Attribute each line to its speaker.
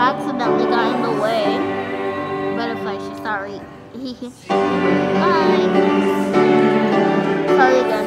Speaker 1: accidentally got in the way. Butterfly, she's sorry. Bye. Sorry guys.